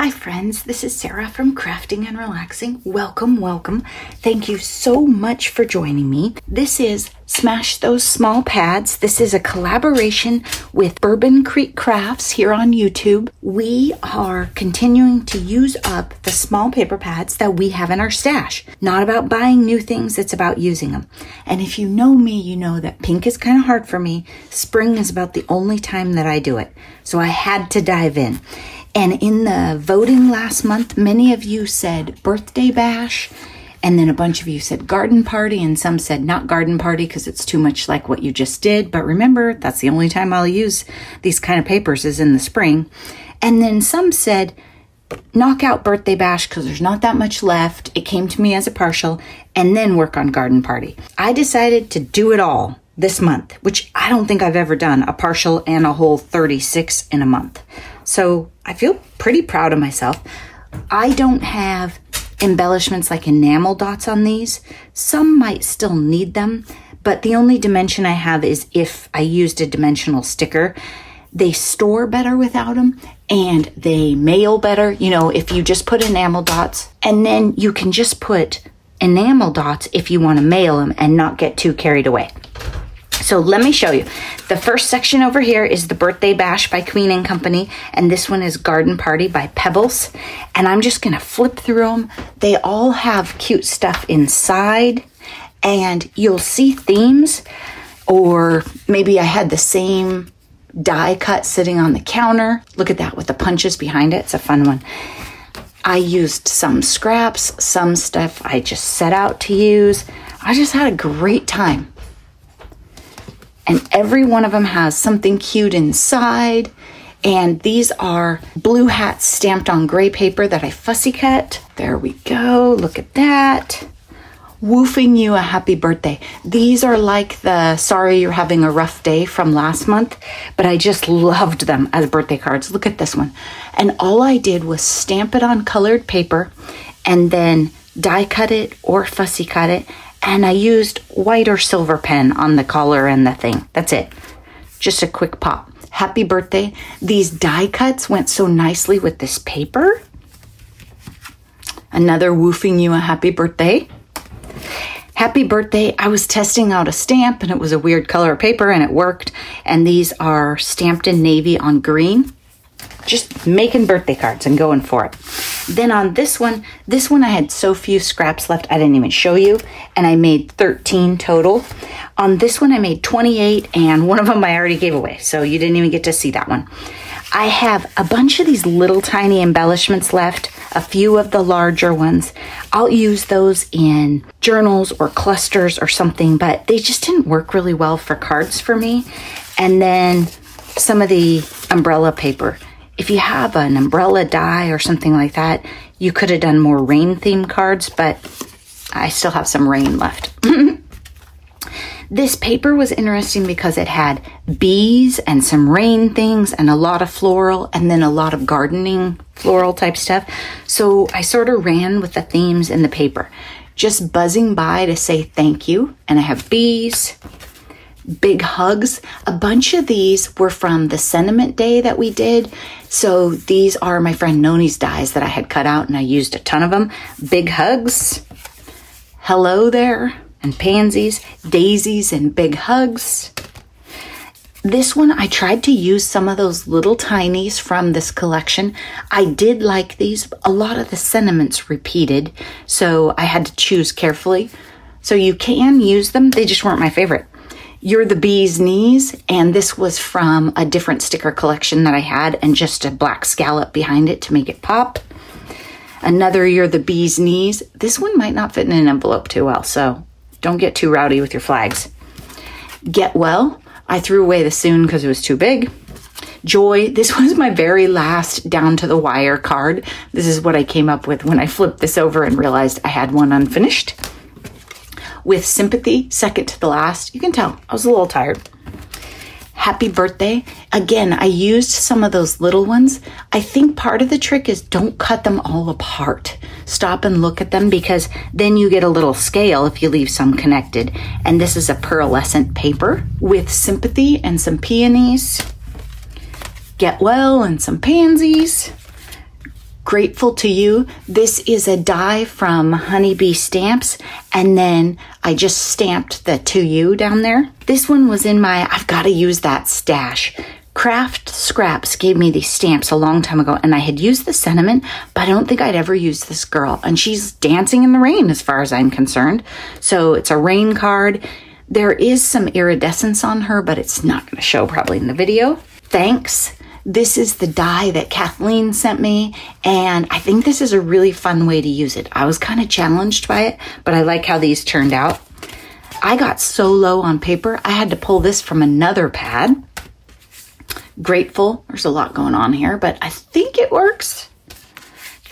Hi, friends. This is Sarah from Crafting and Relaxing. Welcome, welcome. Thank you so much for joining me. This is Smash Those Small Pads. This is a collaboration with Bourbon Creek Crafts here on YouTube. We are continuing to use up the small paper pads that we have in our stash. Not about buying new things, it's about using them. And if you know me, you know that pink is kind of hard for me. Spring is about the only time that I do it. So I had to dive in. And in the voting last month, many of you said birthday bash, and then a bunch of you said garden party, and some said not garden party because it's too much like what you just did. But remember, that's the only time I'll use these kind of papers is in the spring. And then some said knockout birthday bash because there's not that much left. It came to me as a partial, and then work on garden party. I decided to do it all this month, which I don't think I've ever done a partial and a whole 36 in a month. So I feel pretty proud of myself. I don't have embellishments like enamel dots on these. Some might still need them, but the only dimension I have is if I used a dimensional sticker. They store better without them and they mail better. You know, if you just put enamel dots and then you can just put enamel dots if you want to mail them and not get too carried away. So let me show you. The first section over here is the Birthday Bash by Queen and Company, and this one is Garden Party by Pebbles. And I'm just gonna flip through them. They all have cute stuff inside, and you'll see themes, or maybe I had the same die cut sitting on the counter. Look at that with the punches behind it. It's a fun one. I used some scraps, some stuff I just set out to use. I just had a great time and every one of them has something cute inside. And these are blue hats stamped on gray paper that I fussy cut. There we go. Look at that. Woofing you a happy birthday. These are like the sorry you're having a rough day from last month, but I just loved them as birthday cards. Look at this one. And all I did was stamp it on colored paper and then die cut it or fussy cut it and I used white or silver pen on the collar and the thing. That's it. Just a quick pop. Happy birthday. These die cuts went so nicely with this paper. Another woofing you a happy birthday. Happy birthday. I was testing out a stamp and it was a weird color of paper and it worked. And these are stamped in navy on green just making birthday cards and going for it. Then on this one, this one I had so few scraps left, I didn't even show you, and I made 13 total. On this one, I made 28, and one of them I already gave away, so you didn't even get to see that one. I have a bunch of these little tiny embellishments left, a few of the larger ones. I'll use those in journals or clusters or something, but they just didn't work really well for cards for me. And then some of the umbrella paper if you have an umbrella die or something like that, you could have done more rain theme cards, but I still have some rain left. this paper was interesting because it had bees and some rain things and a lot of floral and then a lot of gardening floral type stuff. So I sort of ran with the themes in the paper, just buzzing by to say thank you. And I have bees, big hugs. A bunch of these were from the sentiment day that we did. So these are my friend Noni's dies that I had cut out and I used a ton of them. Big hugs. Hello there. And pansies, daisies, and big hugs. This one, I tried to use some of those little tinies from this collection. I did like these. A lot of the sentiments repeated, so I had to choose carefully. So you can use them, they just weren't my favorite. You're the Bee's Knees, and this was from a different sticker collection that I had, and just a black scallop behind it to make it pop. Another You're the Bee's Knees. This one might not fit in an envelope too well, so don't get too rowdy with your flags. Get Well. I threw away the Soon because it was too big. Joy, this was my very last down to the wire card. This is what I came up with when I flipped this over and realized I had one unfinished with sympathy, second to the last. You can tell I was a little tired. Happy birthday. Again, I used some of those little ones. I think part of the trick is don't cut them all apart. Stop and look at them because then you get a little scale if you leave some connected. And this is a pearlescent paper with sympathy and some peonies. Get well and some pansies Grateful to You. This is a die from Honeybee Stamps, and then I just stamped the To You down there. This one was in my I've got to use that stash. Craft Scraps gave me these stamps a long time ago, and I had used the sentiment, but I don't think I'd ever used this girl. And she's dancing in the rain, as far as I'm concerned. So it's a rain card. There is some iridescence on her, but it's not going to show probably in the video. Thanks. This is the die that Kathleen sent me, and I think this is a really fun way to use it. I was kind of challenged by it, but I like how these turned out. I got so low on paper, I had to pull this from another pad. Grateful. There's a lot going on here, but I think it works.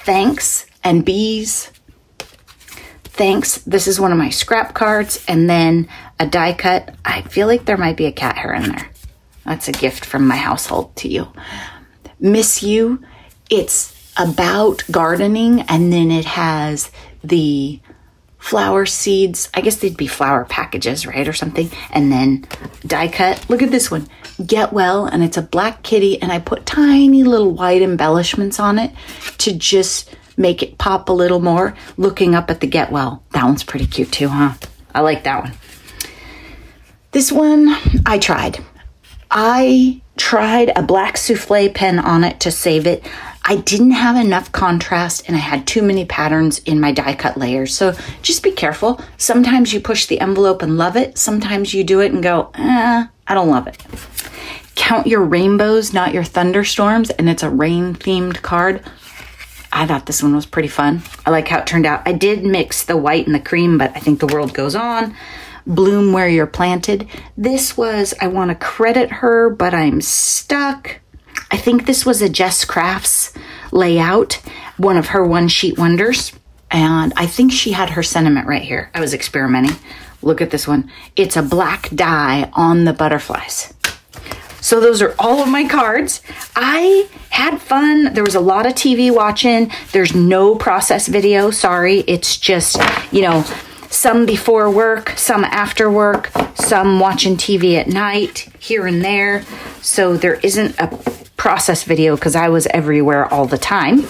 Thanks and bees. Thanks. This is one of my scrap cards, and then a die cut. I feel like there might be a cat hair in there. That's a gift from my household to you. Miss You. It's about gardening, and then it has the flower seeds. I guess they'd be flower packages, right? Or something. And then die cut. Look at this one. Get Well. And it's a black kitty. And I put tiny little white embellishments on it to just make it pop a little more. Looking up at the Get Well. That one's pretty cute too, huh? I like that one. This one I tried. I tried a black souffle pen on it to save it. I didn't have enough contrast and I had too many patterns in my die cut layers. So just be careful. Sometimes you push the envelope and love it. Sometimes you do it and go, eh, I don't love it. Count your rainbows, not your thunderstorms. And it's a rain themed card. I thought this one was pretty fun. I like how it turned out. I did mix the white and the cream, but I think the world goes on bloom where you're planted. This was, I want to credit her, but I'm stuck. I think this was a Jess Crafts layout, one of her one sheet wonders. And I think she had her sentiment right here. I was experimenting. Look at this one. It's a black die on the butterflies. So those are all of my cards. I had fun. There was a lot of TV watching. There's no process video. Sorry. It's just, you know, some before work, some after work, some watching TV at night, here and there. So there isn't a process video because I was everywhere all the time.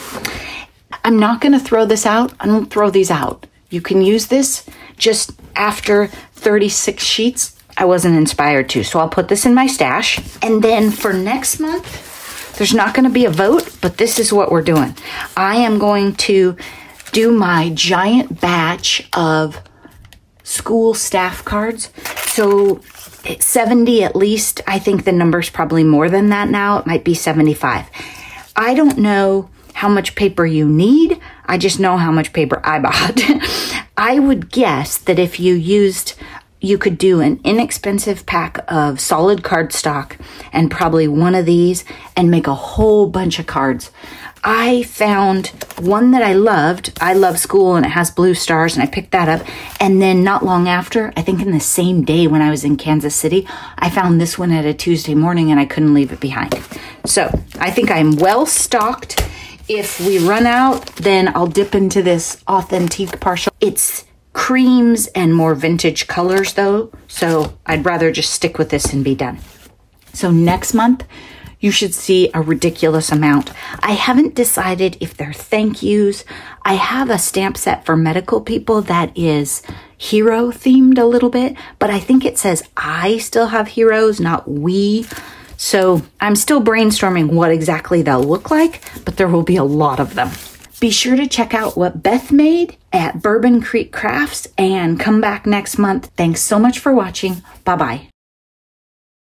I'm not going to throw this out. I don't throw these out. You can use this just after 36 sheets. I wasn't inspired to, so I'll put this in my stash. And then for next month, there's not going to be a vote, but this is what we're doing. I am going to do my giant batch of school staff cards. So 70 at least. I think the number's probably more than that now. It might be 75. I don't know how much paper you need. I just know how much paper I bought. I would guess that if you used you could do an inexpensive pack of solid cardstock and probably one of these and make a whole bunch of cards. I found one that I loved. I love school and it has blue stars, and I picked that up. And then, not long after, I think in the same day when I was in Kansas City, I found this one at a Tuesday morning and I couldn't leave it behind. So, I think I'm well stocked. If we run out, then I'll dip into this authentique partial. It's creams and more vintage colors though, so I'd rather just stick with this and be done. So, next month, you should see a ridiculous amount. I haven't decided if they're thank yous. I have a stamp set for medical people that is hero themed a little bit, but I think it says I still have heroes, not we. So I'm still brainstorming what exactly they'll look like, but there will be a lot of them. Be sure to check out what Beth made at Bourbon Creek Crafts and come back next month. Thanks so much for watching. Bye bye.